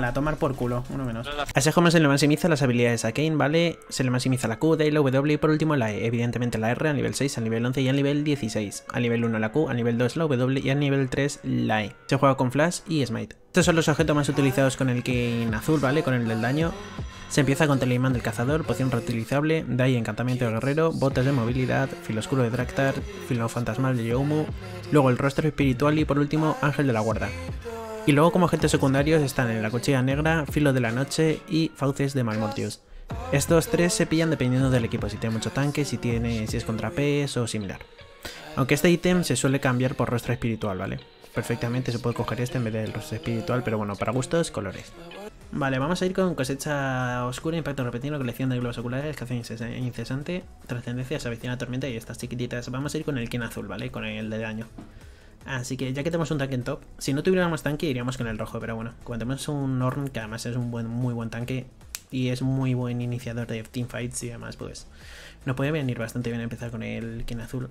la tomar por culo, uno menos. A ese se le maximiza las habilidades a Kane, ¿vale? Se le maximiza la Q, D, la W y por último la E. Evidentemente la R a nivel 6, a nivel 11 y a nivel 16. A nivel 1 la Q, a nivel 2 la W y a nivel 3 la E. Se juega con Flash y Smite. Estos son los objetos más utilizados con el Kane azul, ¿vale? Con el del daño. Se empieza con Telemán del Cazador, Poción Reutilizable, Dai Encantamiento de Guerrero, Botas de Movilidad, Filo Oscuro de Draktar, Filo Fantasmal de Youmu, luego el Rostro Espiritual y por último Ángel de la Guarda. Y luego como agentes secundarios están en la Cuchilla Negra, Filo de la Noche y Fauces de Malmortius. Estos tres se pillan dependiendo del equipo, si tiene mucho tanque, si, tiene, si es contra PES o similar. Aunque este ítem se suele cambiar por rostro espiritual, ¿vale? Perfectamente se puede coger este en vez del rostro espiritual, pero bueno, para gustos, colores. Vale, vamos a ir con cosecha oscura, impacto repetido, colección de globos oculares, caza incesante, trascendencia, se tormenta y estas chiquititas. Vamos a ir con el kin azul, ¿vale? Con el de daño. Así que ya que tenemos un tanque en top, si no tuviéramos tanque iríamos con el rojo, pero bueno, como tenemos un Norn que además es un buen, muy buen tanque y es muy buen iniciador de teamfights y demás, pues nos puede venir bastante bien empezar con el King azul.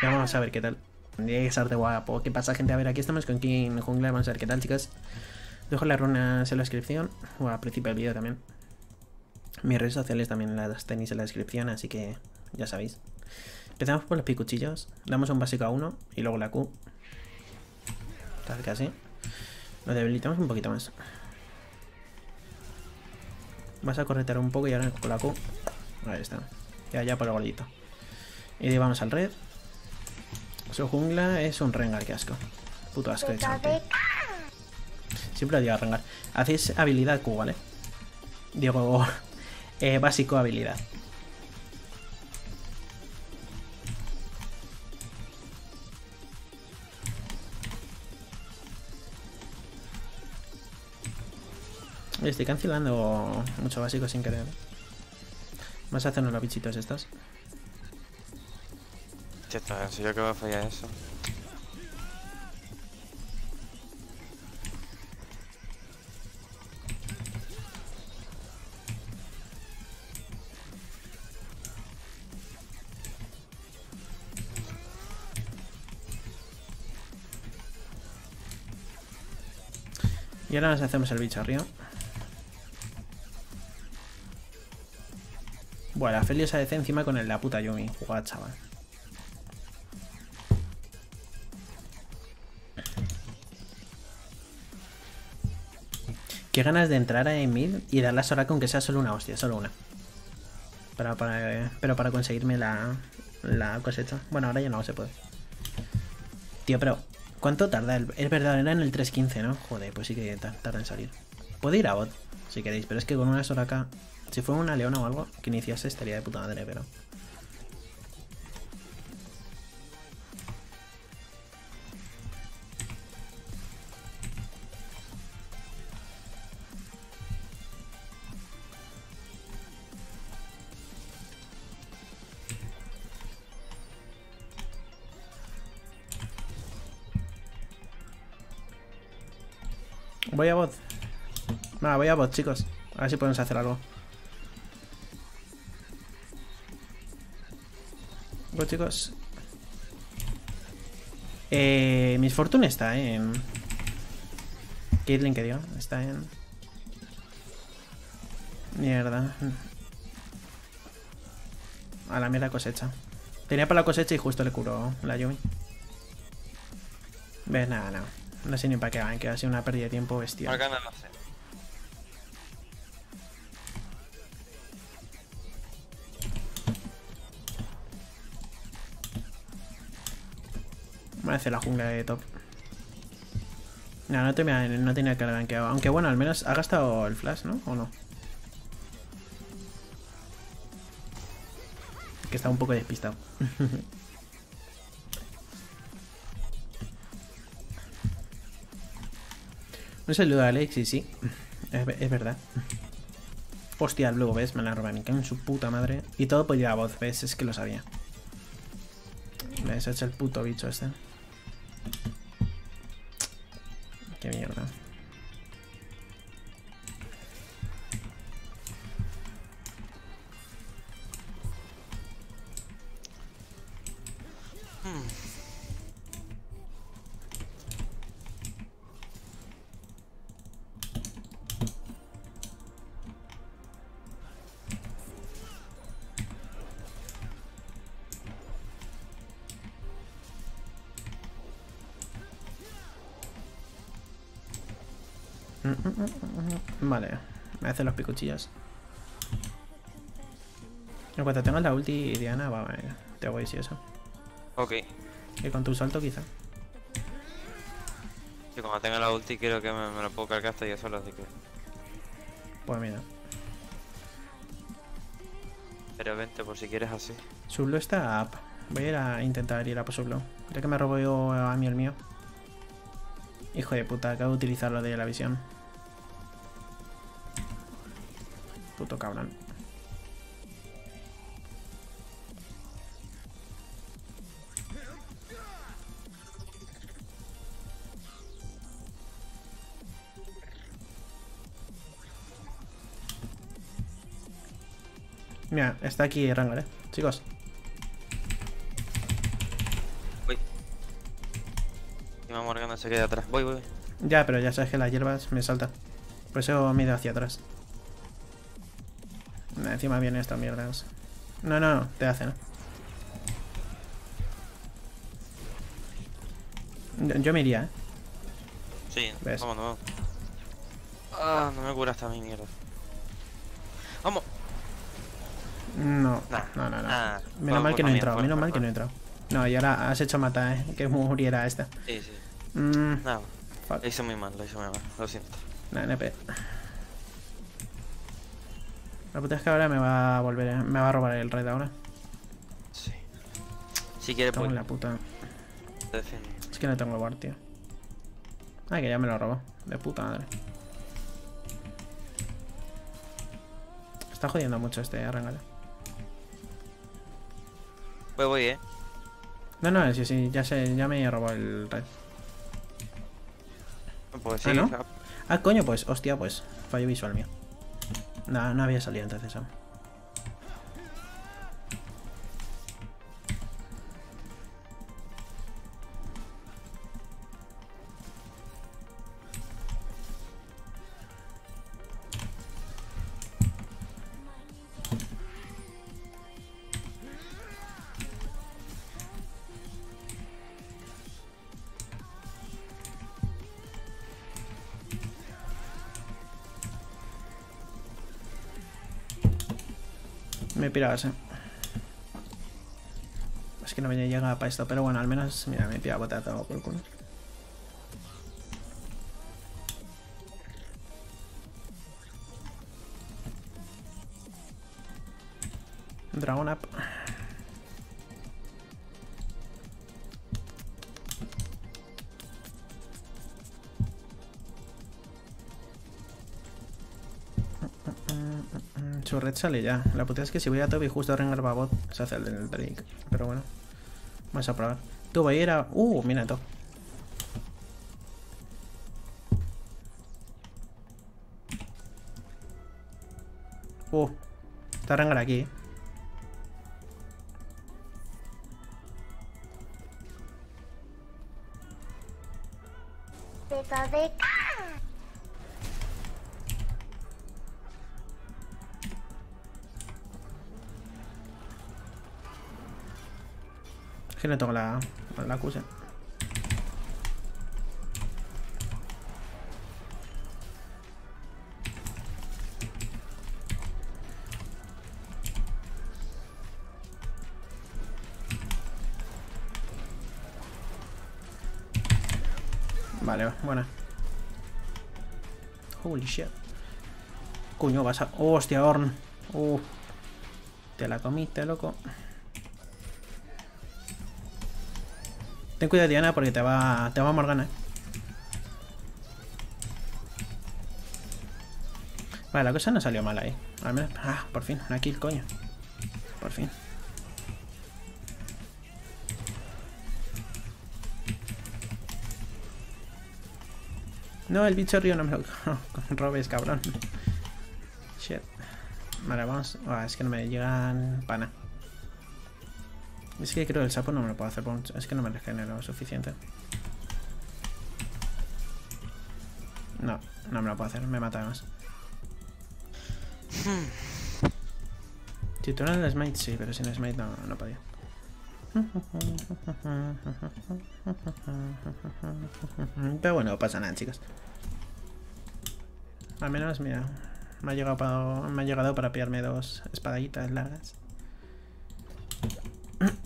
Ya vamos a ver qué tal. Es arte guapo. ¿Qué pasa, gente? A ver, aquí estamos con King Jungla. Vamos a ver qué tal, chicos. Dejo las runas en la descripción. O al principio del vídeo también. Mis redes sociales también las tenéis en la descripción, así que ya sabéis. Empezamos por los picuchillos. Damos un básico a uno y luego la Q. Tal que así. Lo debilitamos un poquito más. Vas a corretar un poco y ahora con la Q. Ahí está. Ya, ya por el gordito. Y vamos al red. Su jungla es un Rengar, qué asco. Puto asco de Siempre lo digo a Rengar. Hacéis habilidad Q, ¿vale? Digo, eh, básico habilidad. Estoy cancelando mucho básico sin querer. Vamos a hacernos los bichitos estos. Ya está, en serio que va a fallar eso. Y ahora nos hacemos el bicho arriba. Bueno, la Feli se hace encima con el la puta Yumi. Jugada, chaval. Qué ganas de entrar a Emil y darle a Soraka aunque sea solo una hostia, solo una. Pero para, pero para conseguirme la, la cosecha. Bueno, ahora ya no se puede. Tío, pero ¿cuánto tarda? Es verdad, era en el 3.15, ¿no? Joder, pues sí que tarda en salir. Puedo ir a bot, si queréis, pero es que con una Soraka si fuera una leona o algo que iniciase estaría de puta madre, pero... Voy a bot. Nada, voy a bot, chicos. A ver si podemos hacer algo. Chicos. Eh, Miss Fortune está en... Caitlyn que dio, está en... Mierda. A la mierda cosecha. Tenía para la cosecha y justo le curó la Yumi. Ves, nada, nada. No sé ni para qué van, que ha sido una pérdida de tiempo bestial. Voy a hacer la jungla de top. No, no, tenía, no tenía que haber gankeado. Aunque bueno, al menos ha gastado el flash, ¿no? ¿O no? Que está un poco despistado. un saludo a Alex, sí, sí. Es, verdad. Hostia, luego ves, me la roban. en su puta madre. Y todo por ir a voz, ves, es que lo sabía. ¿Ves? Hecho el puto bicho este. Qué mierda. Mm, vale, me hacen los picuchillos. En cuanto tengas la ulti, Diana, va, te hago y eso. Ok. Y con tu salto quizá. Y cuando tenga la ulti quiero que me, lo puedo cargar hasta yo solo, así que... Pues mira. Pero vente por si quieres así. Sublo está up. Voy a ir a intentar ir a por Sublo. Ya que me robo yo a mí el mío. Hijo de puta, acabo de utilizar lo de la visión. Cabrón. Mira, está aquí Rangar, eh. Chicos. Voy. Y Morgana se queda atrás. Voy, voy. Ya, pero ya sabes que las hierbas me saltan. Por eso me ido hacia atrás. Encima vienen estas mierdas. No, no, no, te hacen. Yo me iría, ¿eh? Sí, ¿Ves? vamos, vamos. Ah, no me cura esta mi mierda. Vamos. No, no, no, no. menos mal que no he entrado, menos mal que no he entrado. No, y ahora has hecho matar, ¿eh? Que muriera esta. Sí, sí. Mm. No, lo hice muy mal, lo hice muy mal, lo siento. No, NP. La puta es que ahora me va a volver, me va a robar el red ahora. Sí. Si quiere pues. la puta. Es que no tengo bar, tío. Ah, que ya me lo robó. De puta madre. Está jodiendo mucho este arrangale. Pues voy, eh. No, no, sí, sí, ya sé, ya me he robado el red. Pues sí, ¿Ah, ¿no? ah, coño, pues, hostia, pues, fallo visual mío. No, no había salido entonces aún. Me pirabas, eh. Es que no me llega para esto, pero bueno, al menos, mira, me pilla botata por culo. Sale ya. La puta es que si voy a top y justo Rengar va bot, se hace el del Drake. Pero bueno. Vamos a probar. Tú voy a ir a... Uh, mira todo. Uh. Está Rengar aquí. de que le toco la, la acusa. Vale, buena. Holy shit. Coño, vas a... ¡Hostia, Orn! Uh. Te la comiste, loco. Ten cuidado, Diana, porque te va, te va a Morgana. Eh. Vale, la cosa no salió mal ahí. Al menos... Ah, por fin, una kill, coño. Por fin. No, el bicho río no me lo robes, cabrón. Shit. Vale, vamos. Ah, es que no me llegan pana. Es que creo que el sapo no me lo puedo hacer, es que no me regenero lo suficiente. No, no me lo puedo hacer, me mata además. Tú eres el smite, sí, pero sin smite no, no podía. Pero bueno, no pasa nada, chicos. Al menos, mira, me ha llegado para, me ha llegado para pillarme dos espaditas largas.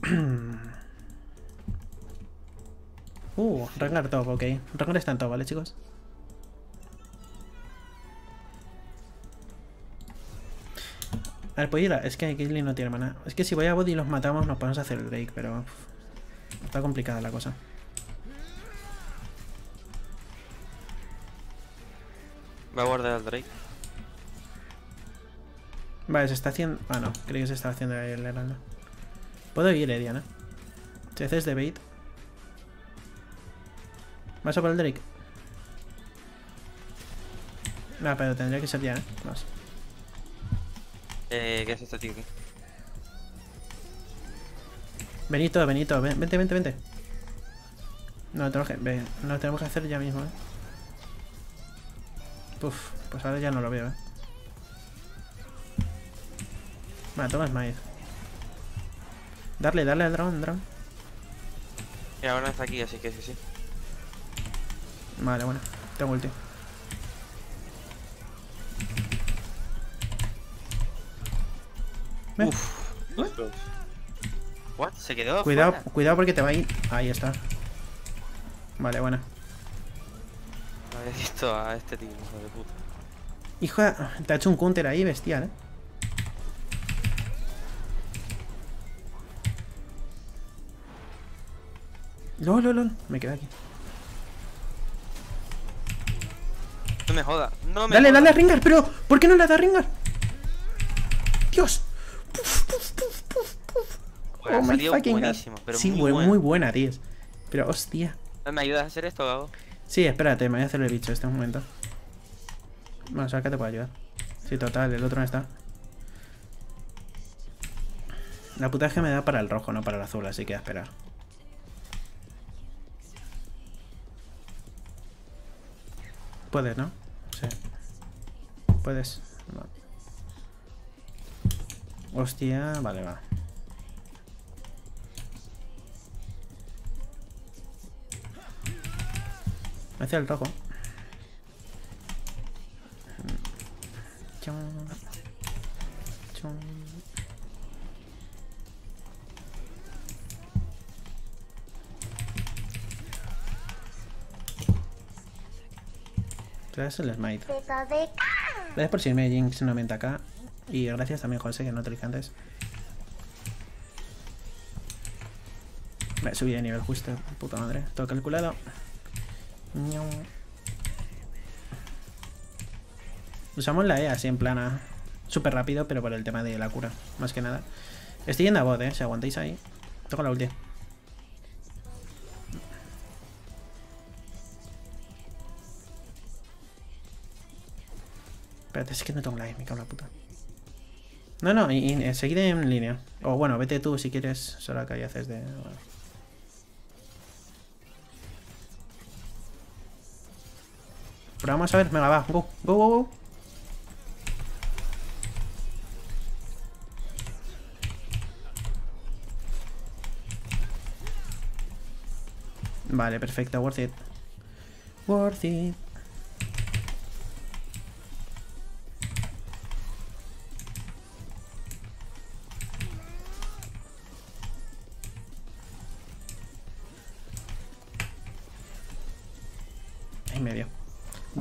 uh, Rengar top, ok. Rengar está en top, ¿vale, chicos? A ver, pues ir Es que Caitlyn no tiene mana. Es que si voy a bot y los matamos nos podemos hacer el Drake, pero... está complicada la cosa. Va a guardar el Drake. Vale, se está haciendo... Ah, no. Creí que se estaba haciendo el heraldo. Puedo ir, eh, Diana. Si haces de bait. ¿Vas a por el Drake? No, pero tendría que ser ya, ¿eh? Más. Eh, ¿qué es este tío? Benito, Benito, vente, vente, vente. No, tenemos que, no, tenemos que hacer ya mismo, eh. Puf, pues ahora ya no lo veo, eh. Vale, toma Smite. Darle, darle al dragón, dragón. Y ahora está aquí, así que sí, sí. Vale, bueno. Tengo ulti. Uf. What? Se quedó. Cuidado, cuidado porque te va a ir. Ahí está. Vale, bueno. No había visto a este tío, hijo de puta. Hijo, te ha hecho un counter ahí bestial, eh. No, no, no, me quedé aquí. No me joda, no me Dale, dale a Ringar, pero ¿por qué no le da a Ringar? Dios. oh my fucking god. sí, muy, muy, buena, tío. Pero hostia. ¿Me ayudas a hacer esto, Gago? Sí, espérate, me voy a hacer el bicho este momento. Bueno, sabes que te puedo ayudar. Sí, total, el otro no está. La puta es que me da para el rojo, no para el azul, así que a esperar. Puedes, ¿no? Puedes. Hostia, vale, va. Hacia el rojo. Chum. Chum. Traes el smite. Gracias por si me Jinx 90k. Y gracias también, José, que no te dije antes. Me subí de nivel justo, puta madre. Todo calculado. Usamos la E así en plana. Súper rápido, pero por el tema de la cura, más que nada. Estoy yendo a bot, eh. Si aguantáis ahí. Toco la ulti. Espérate, es que no tengo la E, me cago en la puta. No, no, y, y, seguid en línea. O bueno, vete tú si quieres, acá y haces de... Pero vamos a ver, venga, va, go, go, go, go. Vale, perfecto, worth it. Worth it.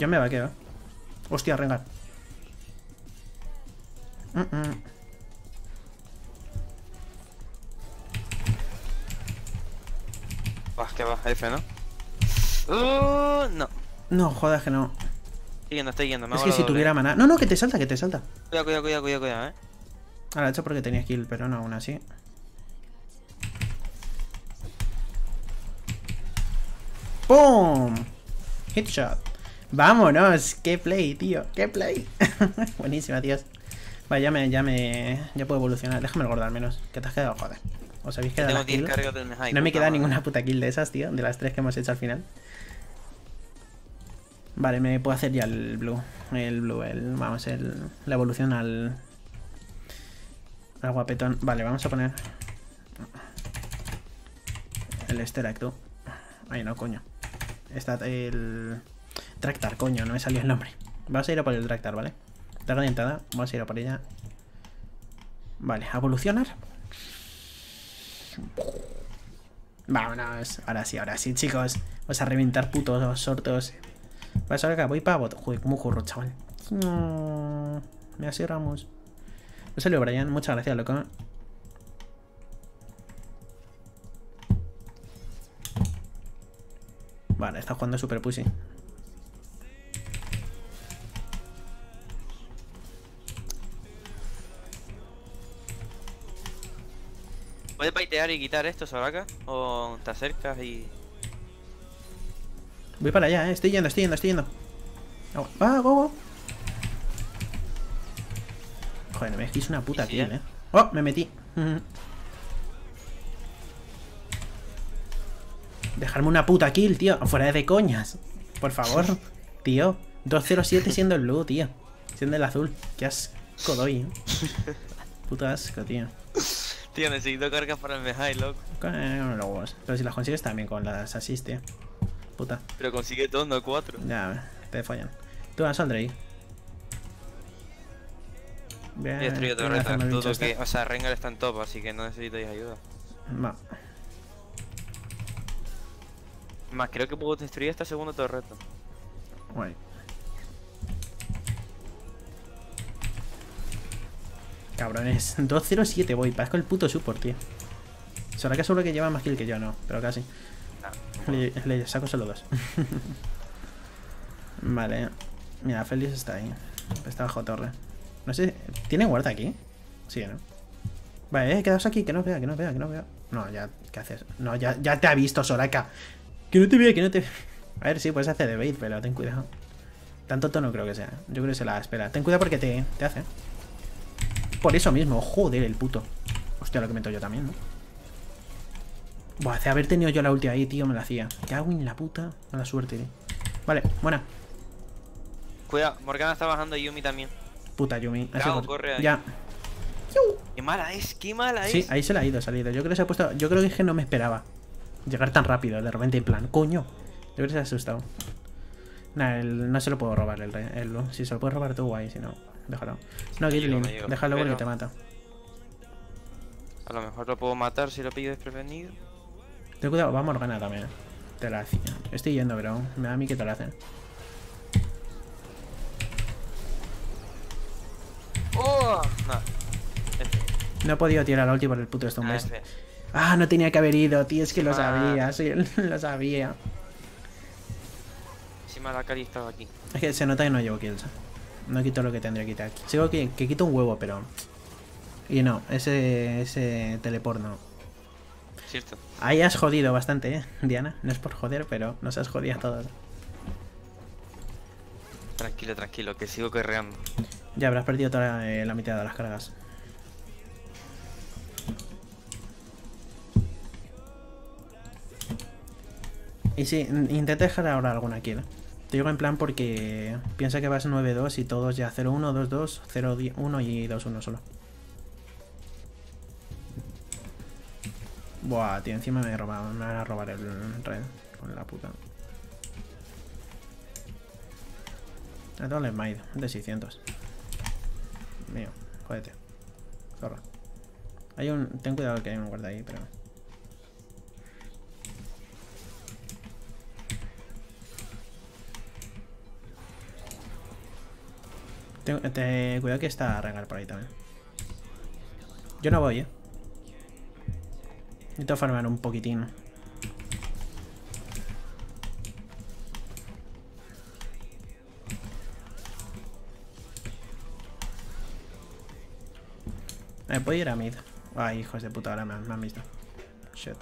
Ya me va a quedar. Hostia, Rengar. Mm -mm. que va, F, ¿no? Uh, no. No, jodas que no. Estoy yendo, estoy yendo. es que si tuviera maná. No, no, que te salta, que te salta. Cuidado, cuidado, cuidado, cuidado, cuidado, eh. Ahora, hecho porque tenía kill, pero no, aún así. ¡Pum! Headshot. Vámonos, qué play, tío, qué play. Buenísima, tíos. Vale, ya me, ya me. Ya puedo evolucionar. Déjame el gordo al menos. Que te has quedado, joder. ¿Os habéis quedado la kill? No me queda ninguna puta kill de esas, tío. De las tres que hemos hecho al final. Vale, me puedo hacer ya el blue. El blue, el. Vamos, el. La evolución al. Al guapetón. Vale, vamos a poner. El tú. Ahí no, coño. Está el. Tractar, coño, no me salió el nombre. Vas a ir a por el Draktar, ¿vale? Está calentada. Vamos a ir a por ella. Vale, a evolucionar. Vámonos. Ahora sí, ahora sí, chicos. Vamos a reventar putos sortos. Vas acá, voy para bot. Joder, como curro, chaval. Me asirramos. Me salió Brian. Muchas gracias, loco. Vale, está jugando Super Pussy. ¿Puedes baitear y quitar esto, Soraka? ¿O te acercas y...? Voy para allá, eh. Estoy yendo, estoy yendo, estoy yendo. ¡Ah, go, go! Joder, me es una puta kill, eh. ¡Oh! Me metí. Dejarme una puta kill, tío. Fuera de coñas. Por favor. tío. 207 siendo el blue, tío. Siendo el azul. Qué asco doy, eh. Puto asco, tío. Tío, necesito cargas para el Mejai, loco. Eh, Pero si las consigues también con las assist, tío. Puta. Pero consigue dos, no cuatro. Ya, te fallan. Tú vas al Drake. Bien, He destruido torreta. Todo que, o sea, Rengar está en top, así que no necesitáis ayuda. No. Más, creo que puedo destruir esta segunda torreta. Guay. Cabrones. 207 voy. Parezco el puto support, tío. Será que seguro que lleva más kill que yo, no. Pero casi. Le, saco solo dos. vale. Mira, Félix está ahí. Está bajo torre. No sé. ¿Tiene guarda aquí? Sí, ¿no? Vale, eh, quedaos aquí, que no vea, que no vea, que no vea. No, ya, ¿qué haces? No, ya, ya te ha visto, Soraka. Que no te vea, que no te A ver, sí, puedes hacer de bait, pero ten cuidado. Tanto tono creo que sea. Yo creo que se la espera. Ten cuidado porque te, te hace. Por eso mismo. Joder, el puto. Hostia, lo que meto yo también, ¿no? Buah, hace haber tenido yo la ulti ahí, tío, me la hacía. ¿Qué hago en la puta? Mala suerte, tío. Vale, buena. Cuidado, Morgana está bajando y Yumi también. Puta Yumi. corre Ya. Qué mala es, qué mala es. Sí, ahí se la ha ido, salido. Yo creo que se ha puesto. Yo creo que es que no me esperaba llegar tan rápido, de repente, en plan, coño. Yo creo que se ha asustado. Nah, no se lo puedo robar el, el, Si se lo puedes robar tú, guay, si no, déjalo. No, Gillian, déjalo porque te mata. A lo mejor lo puedo matar si lo pillo desprevenido. Ten cuidado, vamos a ganar también. Te la hacía. Estoy yendo, pero me da a mí que te la hacen. Oh, no. no he podido tirar la ulti por el puto Stone Ah, no tenía que haber ido, tío. Es que lo ah. sabía, sí, lo sabía. Encima la Cari estaba aquí. Es que se nota que no llevo kills. No quito lo que tendría que quitar. Sigo que, que quito un huevo, pero... Y no, ese, ese teleport no. Ahí has jodido bastante, ¿eh, Diana? No es por joder, pero nos has jodido todos. Tranquilo, tranquilo, que sigo correando. Ya habrás perdido toda eh, la mitad de las cargas. Y sí, intenta dejar ahora alguna kill. Te digo en plan porque piensa que vas 9-2 y todos ya 0-1, 2-2, 0-1 y 2-1 solo. Buah, tío, encima me, he robado, me van a robar el red. Con la puta. A todo el maid, de 600. Mío, jódete. Zorra. Hay un. Ten cuidado que hay un guarda ahí, pero. Ten, cuidado que está a regar por ahí también. Yo no voy, eh. Necesito farmar un poquitín. Me puedo ir a mid. Ay, hijos de puta, ahora me, me han visto. Shit.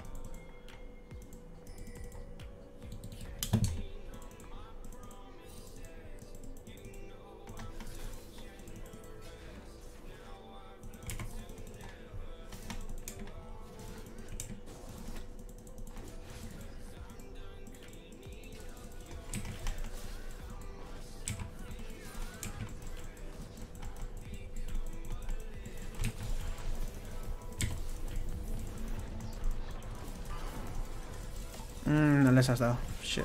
les has dado. Shit.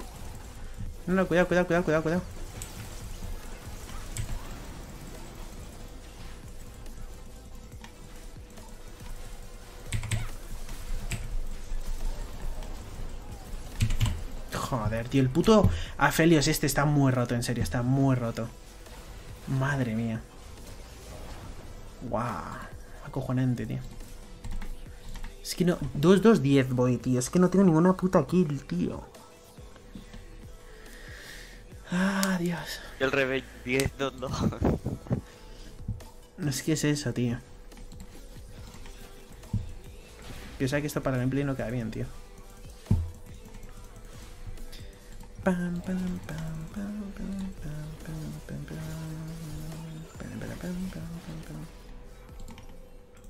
No, no, cuidado, cuidado, cuidado, cuidado, cuidado. Joder, tío, el puto Afelios este está muy roto, en serio, está muy roto. Madre mía. Guau, wow, acojonante, tío. Que no... 2-2-10 voy, tío. Es que no tengo ninguna puta kill, tío. Ah, Dios. El revés 10-2-2. Es que es eso, tío. Piensa que esto para el gameplay no queda bien, tío.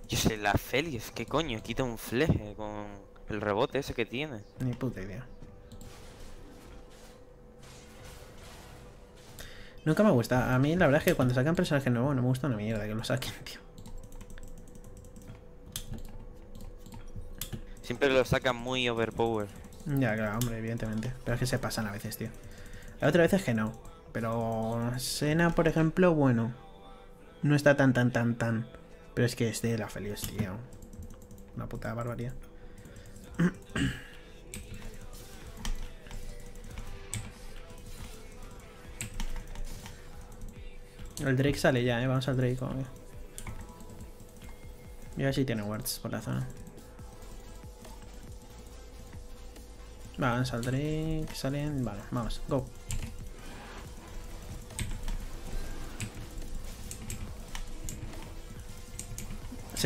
Yo sé, la Félix, ¿qué coño? Quita un fleje con el rebote ese que tiene. Ni puta idea. Nunca me gusta. A mí la verdad es que cuando sacan personajes nuevos no me gusta una mierda que lo saquen, tío. Siempre lo sacan muy overpower. Ya, claro, hombre, evidentemente. Pero es que se pasan a veces, tío. Hay otras veces que no. Pero Sena, por ejemplo, bueno. No está tan, tan, tan, tan. Pero es que es de la feliz, tío. Una puta barbaridad. El Drake sale ya, eh. Vamos al Drake. Y a ver si tiene wards por la zona. Vamos al Drake. Salen. Vale, vamos. Go.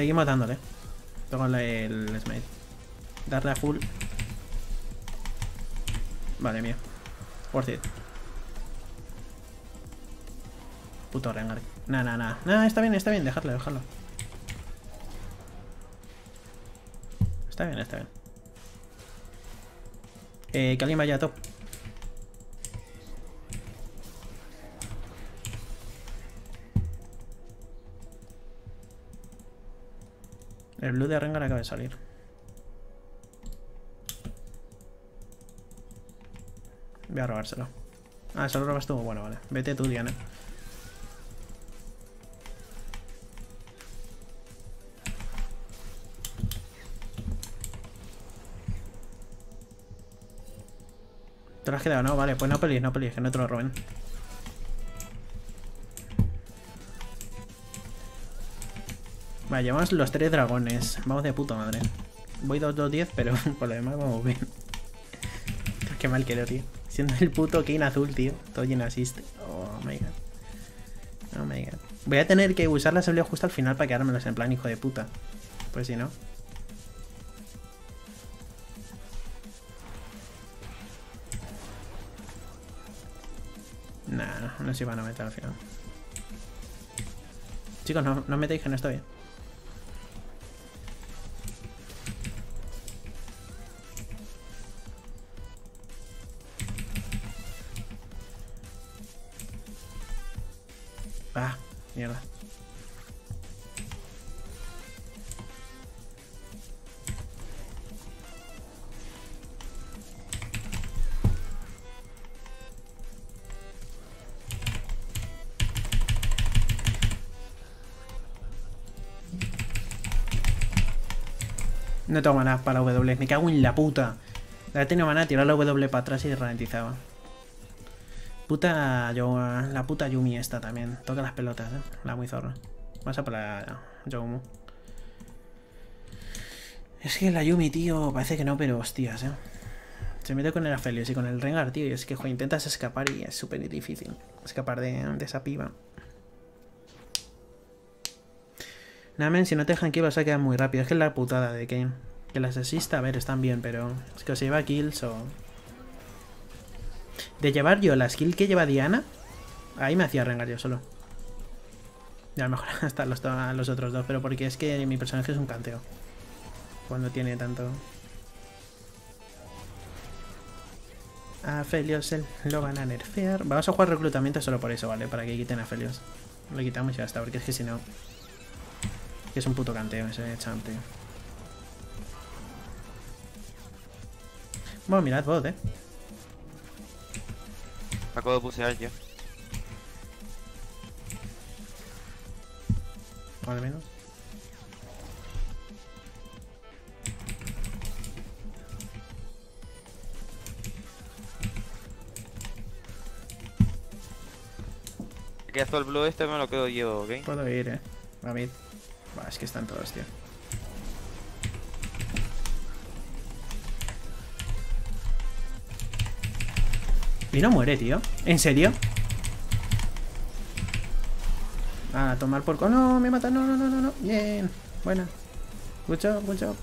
Seguimos dándole. Tengo el smite. Darle a full. Vale, mío. Worth it. Puto Rengar. Nah, nah, nah. Nah, está bien, está bien. Dejarlo, dejarlo. Está bien, está bien. Eh, que alguien vaya a top. El blue de Rengar acaba de salir. Voy a robárselo. Ah, se lo robas tú. Bueno, vale. Vete tú, Diana. Te lo has quedado, ¿no? Vale, pues no pelees, no pelees, que no te lo roben. Vale, llevamos los tres dragones. Vamos de puta madre. Voy 2-2-10, pero por lo demás vamos bien. Qué mal quedo, tío. Siendo el puto Kane azul, tío. Todo lleno asiste. Oh my god. Oh my god. Voy a tener que usar la habilidad justo al final para quedármelos en plan hijo de puta. Pues si no. Nah, no, se iban a meter al final. Chicos, no, no metéis que no estoy. Ah, mierda. No tengo maná para W. Me cago en la puta. La tenido maná, tirar la W para atrás y ralentizaba. Puta la puta Yumi esta también. Toca las pelotas, eh. La muy zorra. Vamos a por la Yomu. Es que la Yumi, tío, parece que no, pero hostias, eh. Se mete con el Aphelios y con el Rengar, tío. Y es que, joder, intentas escapar y es súper difícil escapar de, esa piba. Namen, si no te dejan que vas a quedar muy rápido. Es que es la putada de que, que las asista, a ver, están bien, pero es que os lleva kills o de llevar yo la skill que lleva Diana, ahí me hacía rengar yo solo. Y a lo mejor hasta los, otros dos, pero porque es que mi personaje es un canteo. Cuando tiene tanto... A Felios lo van a nerfear. Vamos a jugar reclutamiento solo por eso, ¿vale? Para que quiten a Felios. Lo quitamos ya está, porque es que si no... Es un puto canteo ese champ, tío. Bueno, mirad bot, eh. Me acabo de bucear yo. Vale, menos. Que hasta el blue este me lo quedo yo, ¿ok? Puedo ir, eh. A mí. Bah, es que están todos, tío. Y no muere, tío. ¿En serio? A tomar por... No, me mata. No, no, no, no, no. Bien. Buena. Good job, good job.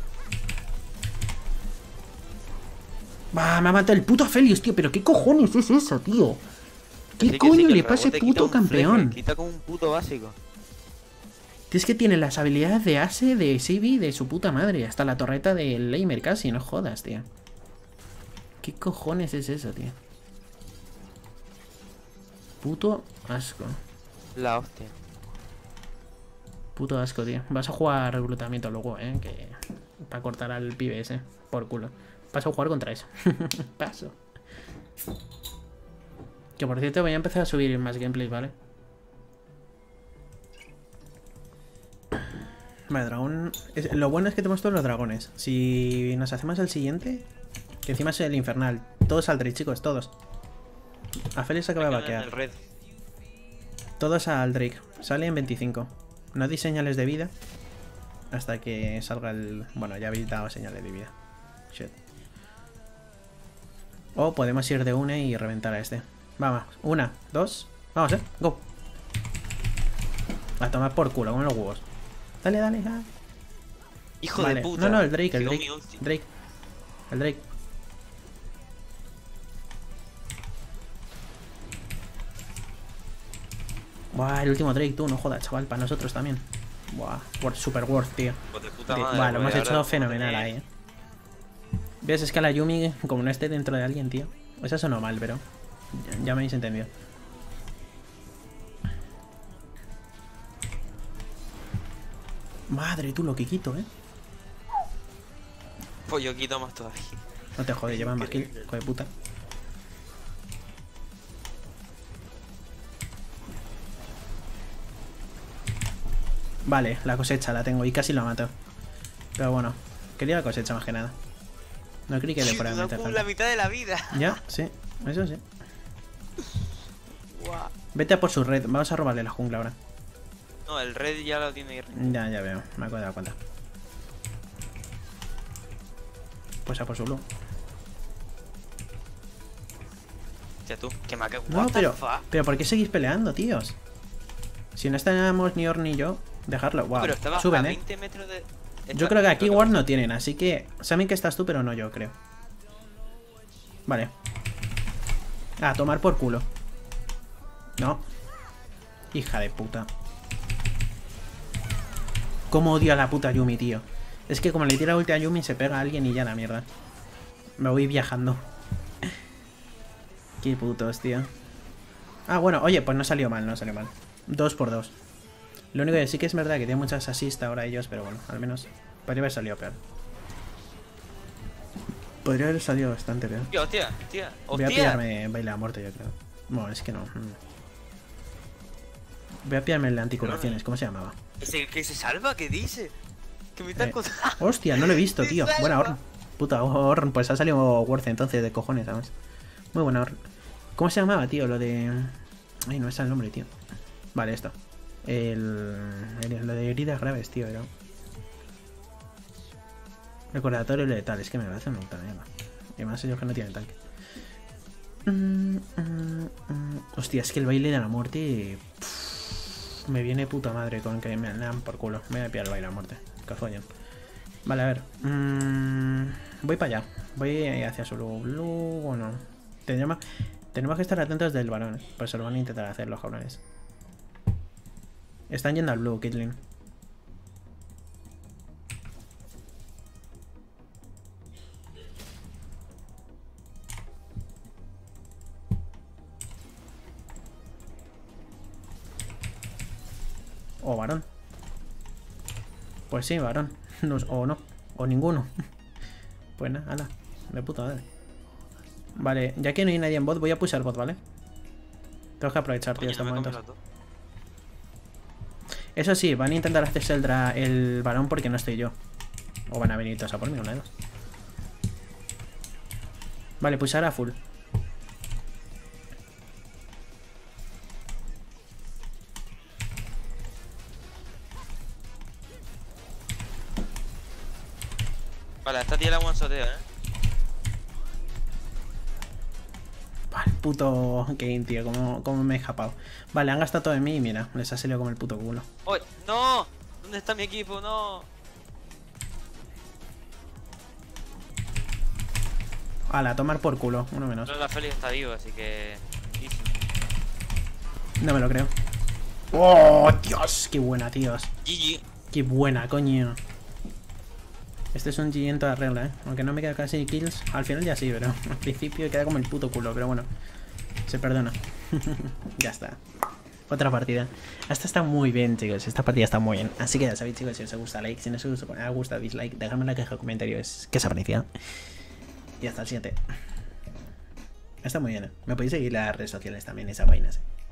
Va, me ha matado el puto Felius, tío. Pero qué cojones es eso, tío. ¿Qué coño le pasa al puto campeón? quita como un puto básico. Es que tiene las habilidades de Ase, de Sibi, de su puta madre. Hasta la torreta del Lamer casi, no jodas, tío. ¿Qué cojones es eso, tío? Puto asco. La hostia. Puto asco, tío. Vas a jugar reclutamiento luego, eh. Que... Para cortar al pibe ese. Por culo. Paso a jugar contra eso. Paso. Que por cierto voy a empezar a subir más gameplays, ¿vale? Vale, dragón... Lo bueno es que tenemos todos los dragones. Si nos hacemos el siguiente... Que encima es el infernal. Todos al chicos, todos. A Félix acaba de vaquear. Todos al Drake. Sale en 25. No hay señales de vida. Hasta que salga el... Bueno, ya habéis dado señales de vida. Shit. O podemos ir de una y reventar a este. Vamos. Una, dos. Vamos, eh. Go. A tomar por culo, con los huevos. Dale, dale. Hijo de puta. No, no, el Drake, el Drake. Drake. El Drake. Buah, el último Drake, tú, no jodas, chaval, para nosotros también. Buah, super worth, tío. Buah, lo hemos hecho fenomenal ahí, eh. ¿Ves? Es que la Yumi, como no esté dentro de alguien, tío. Eso sonó mal, pero ya, me habéis entendido. Madre, tú lo que quito, eh. Pues yo quito más todavía. No te jodes, llevas más kill, hijo de puta. Vale, la cosecha la tengo y casi lo mato. Pero bueno, quería la cosecha más que nada. No creí que le fuera a meter la mitad de la vida. Ya, sí, eso sí. Vete a por su red, vamos a robarle la jungla ahora. No, el red ya lo tiene. Ya, ya veo, me acabo de dar cuenta. Pues a por su blue. Ya tú, que me ha No, pero, pero ¿por qué seguís peleando, tíos? Si no estamos ni Or ni yo, Dejarlo, wow. Pero estaba Suben, a 20 ¿eh? metros de... Yo creo que aquí Ward no tienen, así que saben que estás tú, pero no yo, creo. Vale. A tomar por culo. No. Hija de puta. Cómo odio a la puta Yumi, tío. Es que como le tira ulti a Yumi, se pega a alguien y ya la mierda. Me voy viajando. Qué putos, tío. Ah, bueno, oye, pues no salió mal, no salió mal. Dos por dos. Lo único que sí que es verdad que tiene muchas assist ahora ellos, pero bueno, al menos podría haber salido peor. Podría haber salido bastante peor. Hostia, hostia, Voy a pillarme baile a muerte, yo creo. Bueno, es que no. Mm. Voy a pillarme el de anticuraciones, ¿cómo se llamaba? ¿Ese que se salva? ¿Qué dice? Que me está eh, Hostia, no lo he visto, tío. Buena Orn. Puta Orn, pues ha salido worth entonces de cojones, además. Muy buena Orn. ¿Cómo se llamaba, tío? Lo de... Ay, no está el nombre, tío. Vale, esto. El, lo de heridas graves, tío, era. Recordatorio letal, es que me parece una puta mierda. Y más ellos que no tienen tanque. Mm, mm, mm. Hostia, es que el baile de la muerte. me viene puta madre con que me dan por culo. Me voy a pillar el baile de la muerte. Que. Vale, a ver. voy para allá. Voy hacia su blue. Bueno. Tenemos, que estar atentos del balón. Pues se lo van a intentar hacer los cabrones. Están yendo al blue, Kitlin. O varón. Pues sí, varón. o no. O ninguno. pues nada, ala. De puta madre. Vale, ya que no hay nadie en bot, voy a pulsar bot, ¿vale? Tengo que aprovechar, tío, estos momentos. Eso sí, van a intentar hacerse el, el varón porque no estoy yo. O van a venir todos a por mí, una de dos. Vale, pues ahora full. Vale, esta tía la one ¿eh? Puto game, tío, como, me he escapado. Vale, han gastado todo en mí y mira, les ha salido como el puto culo. ¡Uy! ¡No! ¿Dónde está mi equipo? ¡No! Ala, tomar por culo, uno menos. Pero la Félix está vivo, así que... No me lo creo. ¡Oh, Dios! ¡Qué buena, tíos! GG. ¡Qué buena, coño! Este es un GG en toda regla, ¿eh? Aunque no me queda casi kills. Al final ya sí, pero al principio queda como el puto culo. Pero bueno, se perdona. ya está. Otra partida. Esta está muy bien, chicos. Esta partida está muy bien. Así que ya sabéis, chicos, si os gusta, like. Si no os gusta, gusta dislike. Dejadme en la caja de comentarios qué os ha. Y hasta el siguiente. Está muy bien. ¿eh? Me podéis seguir las redes sociales también, esas vainas. ¿eh?